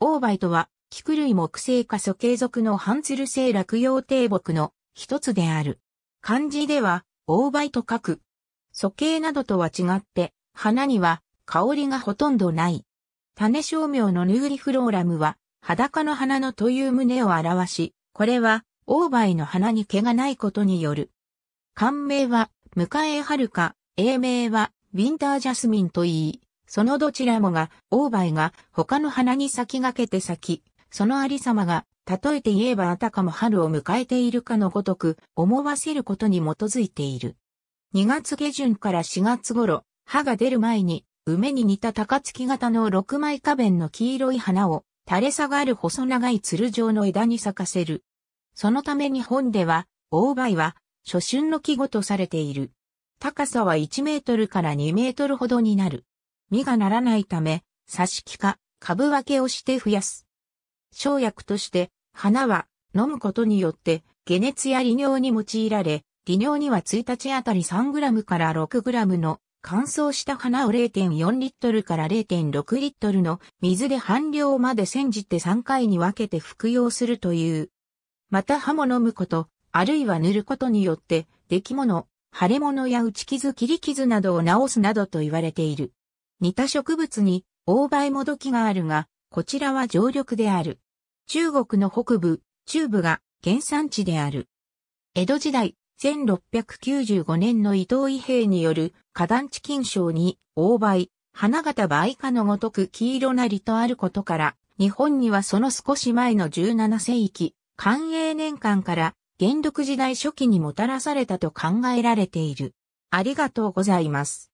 オーバイとは、菊類木星化素継続の半鶴性落葉低木の一つである。漢字では、オーバイと書く。素形などとは違って、花には香りがほとんどない。種照明のヌーリフローラムは、裸の花のという旨を表し、これは、オーバイの花に毛がないことによる。漢名は、迎え遥か、英名は、ウィンタージャスミンと言い、そのどちらもが、オーバイが他の花に先駆けて咲き、そのありさまが、例えて言えばあたかも春を迎えているかのごとく、思わせることに基づいている。2月下旬から4月頃、葉が出る前に、梅に似た高月型の六枚花弁の黄色い花を、垂れ下がる細長い鶴状の枝に咲かせる。そのため日本では、大梅は、初春の季語とされている。高さは1メートルから2メートルほどになる。実がならないため、挿し木か、株分けをして増やす。生薬として、花は飲むことによって解熱や利尿に用いられ、利尿には1日あたり 3g から 6g の乾燥した花を0.4リットルから0.6リットルの水で半量まで煎じて3回に分けて服用するという。また葉も飲むこと、あるいは塗ることによって、出来物、腫れ物や打ち傷切り傷などを治すなどと言われている。似た植物に、大梅もどきがあるが、こちらは常緑である。中国の北部、中部が原産地である。江戸時代、1695年の伊藤伊兵による花壇地金賞に、大梅、花形梅花のごとく黄色なりとあることから、日本にはその少し前の17世紀、寛永年間から元禄時代初期にもたらされたと考えられている。ありがとうございます。